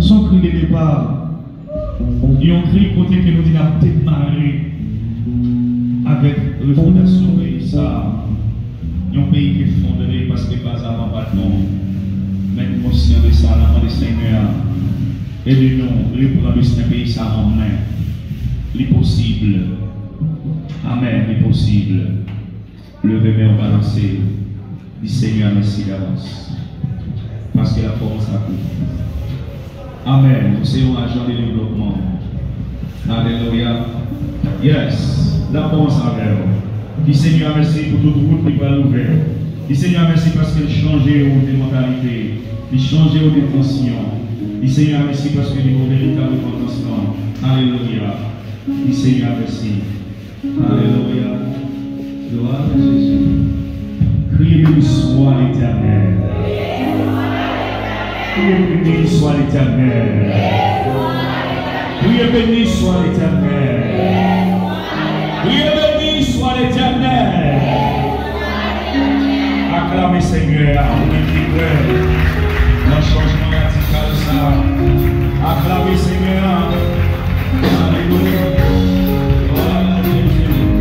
Son cri de départ, a un cri côté que nous peut-être marrer avec refondation pays ça. Un pays qui est fondé parce que pas avant pas. Mais conscient de ça, l'amant du Seigneur. Et de nous, reprendre ce pays ça en main. L'impossible. Amen, l'impossible. Levez-moi, on va lancer. Dis Seigneur, merci d'avance. Parce que la force a coupé. Amen. Nous sommes agents de développement. Alléluia. Yes. La bonne saveur. Dis Seigneur merci pour toute route qui va l'ouvrir. Dis Seigneur merci parce qu'il changeait aux mentalités. Il changeait aux détentions. Dis Seigneur merci parce qu'il est au véritable contentement. Alléluia. Dis Seigneur merci. Alléluia. Gloire à Jésus. Béni soit l'éternel. Criez béni soit l'éternel. Criez béni soit l'éternel. Acclamez Seigneur, vous changement radical ça. Acclamez Seigneur. Alléluia. Gloire à Jésus.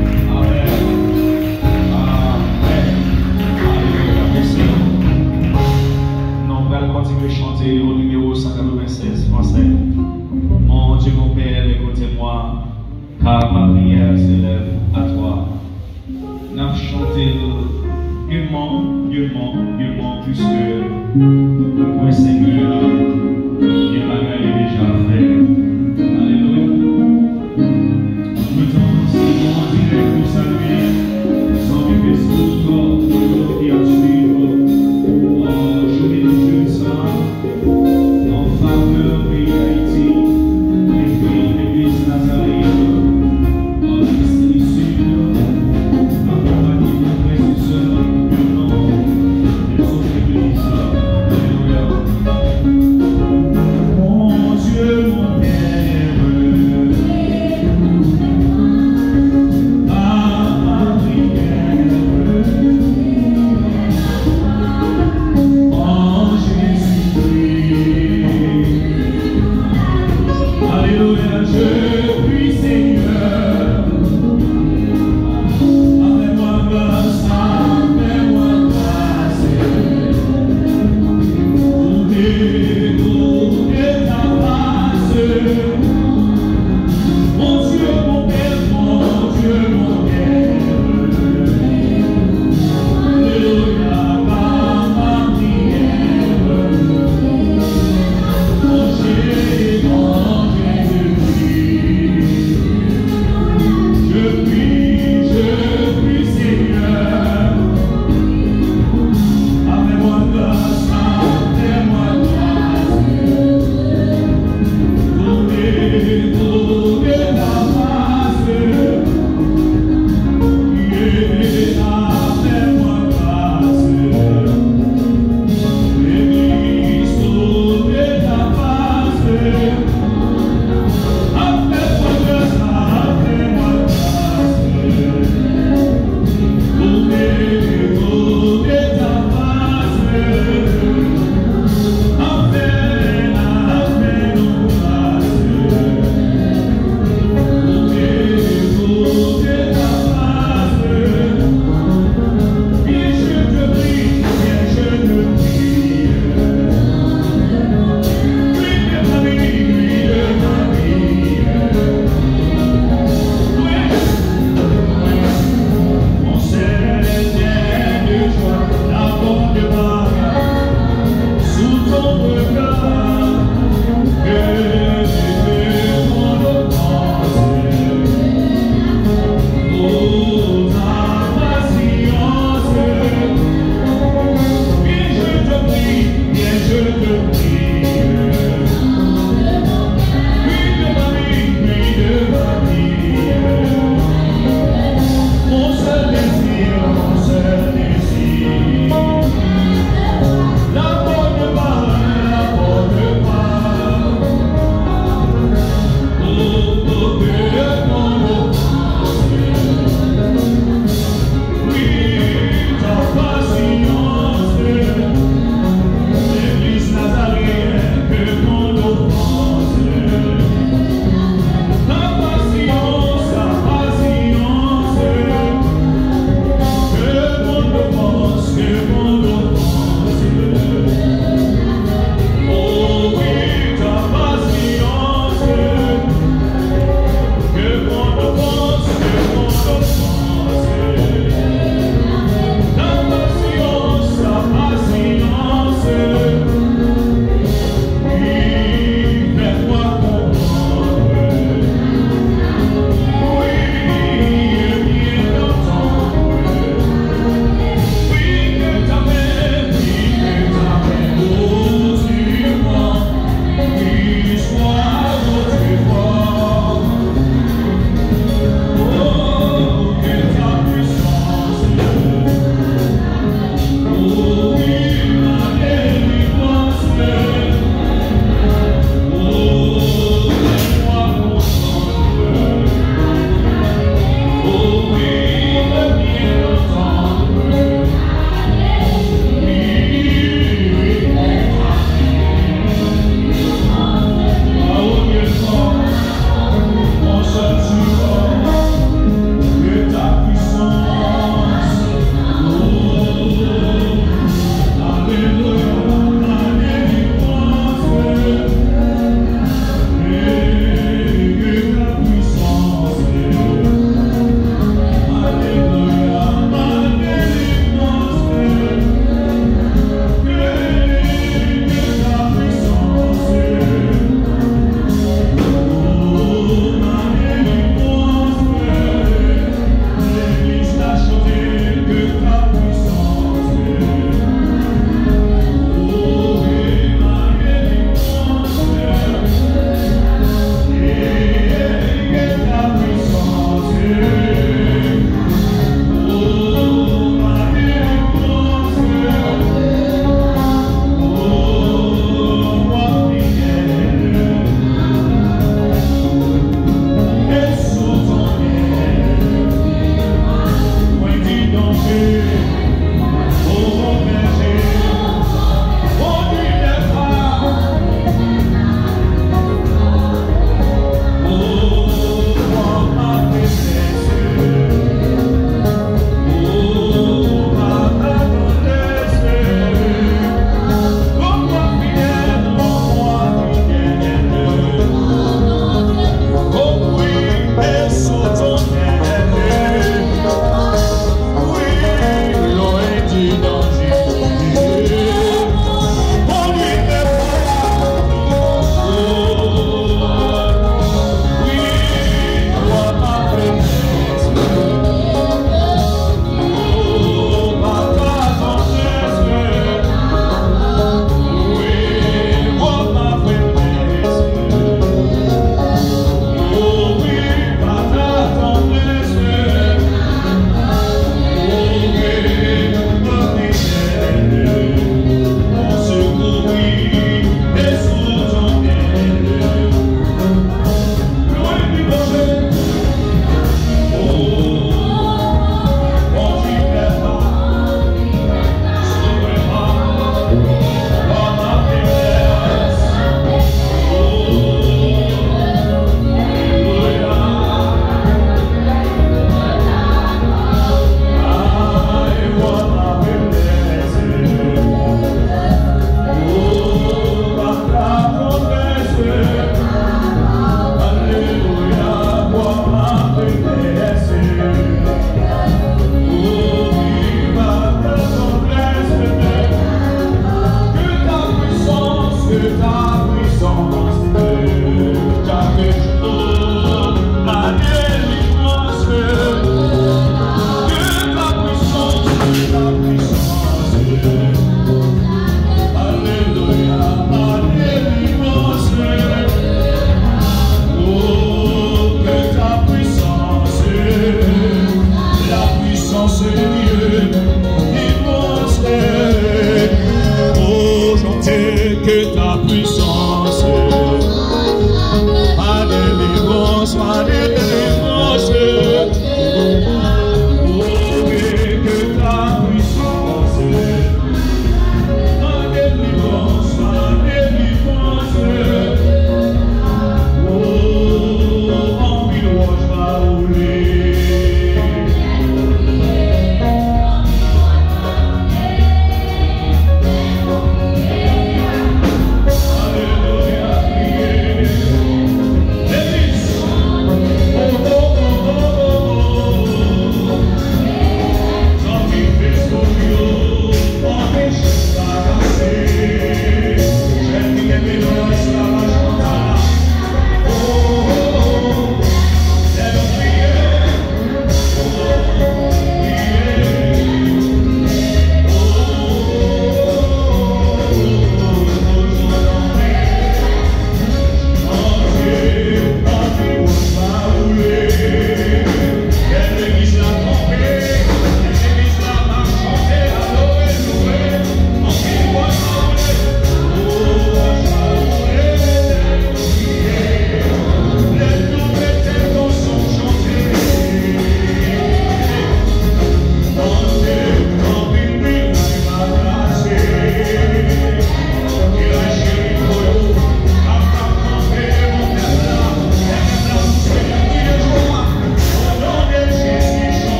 understood.